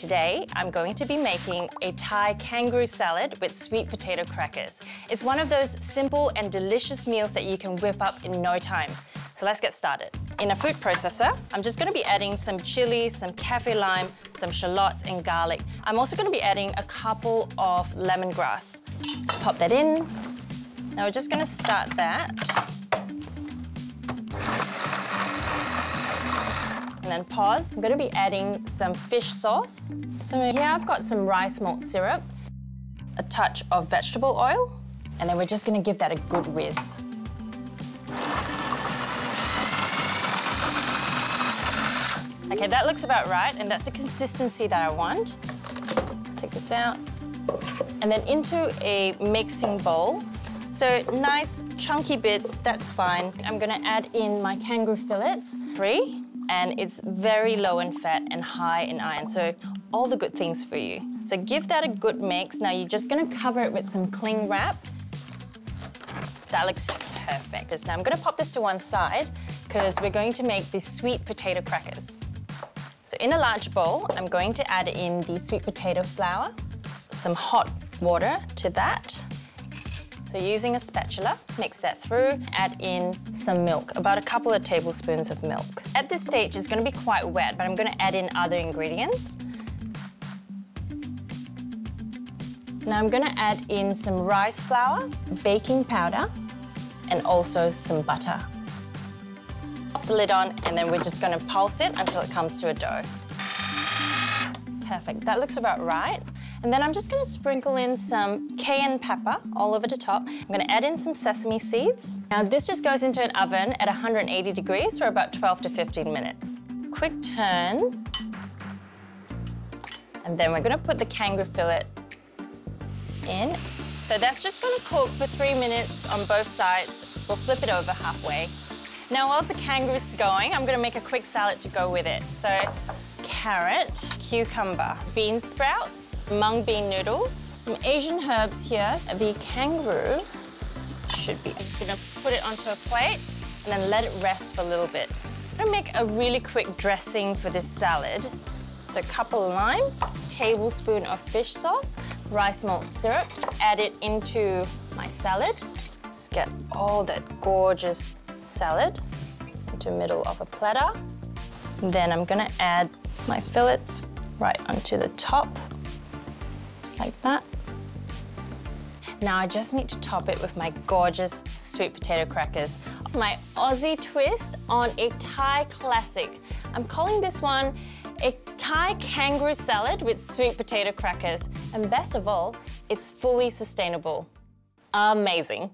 Today, I'm going to be making a Thai kangaroo salad with sweet potato crackers. It's one of those simple and delicious meals that you can whip up in no time. So let's get started. In a food processor, I'm just gonna be adding some chili, some kaffir lime, some shallots and garlic. I'm also gonna be adding a couple of lemongrass. Pop that in. Now we're just gonna start that. And. I'm gonna be adding some fish sauce. So here I've got some rice malt syrup, a touch of vegetable oil, and then we're just gonna give that a good whiz. Okay, that looks about right, and that's the consistency that I want. Take this out. And then into a mixing bowl. So nice chunky bits, that's fine. I'm gonna add in my kangaroo fillets, three, and it's very low in fat and high in iron, so all the good things for you. So give that a good mix. Now you're just gonna cover it with some cling wrap. That looks perfect. Now I'm gonna pop this to one side because we're going to make these sweet potato crackers. So in a large bowl, I'm going to add in the sweet potato flour, some hot water to that. So using a spatula, mix that through, add in some milk, about a couple of tablespoons of milk. At this stage, it's gonna be quite wet, but I'm gonna add in other ingredients. Now I'm gonna add in some rice flour, baking powder, and also some butter Put the lid on, and then we're just gonna pulse it until it comes to a dough. Perfect, that looks about right. And then I'm just gonna sprinkle in some cayenne pepper all over the top. I'm gonna add in some sesame seeds. Now this just goes into an oven at 180 degrees for about 12 to 15 minutes. Quick turn. And then we're gonna put the kangaroo fillet in. So that's just gonna cook for three minutes on both sides. We'll flip it over halfway. Now, whilst the kangaroo's going, I'm gonna make a quick salad to go with it. So, carrot, cucumber, bean sprouts, mung bean noodles, some Asian herbs here. The kangaroo should be, I'm just gonna put it onto a plate and then let it rest for a little bit. I'm gonna make a really quick dressing for this salad. So a couple of limes, tablespoon of fish sauce, rice malt syrup, add it into my salad. Let's get all that gorgeous salad into the middle of a platter. Then I'm gonna add my fillets right onto the top, just like that. Now I just need to top it with my gorgeous sweet potato crackers. It's my Aussie twist on a Thai classic. I'm calling this one a Thai kangaroo salad with sweet potato crackers. And best of all, it's fully sustainable. Amazing.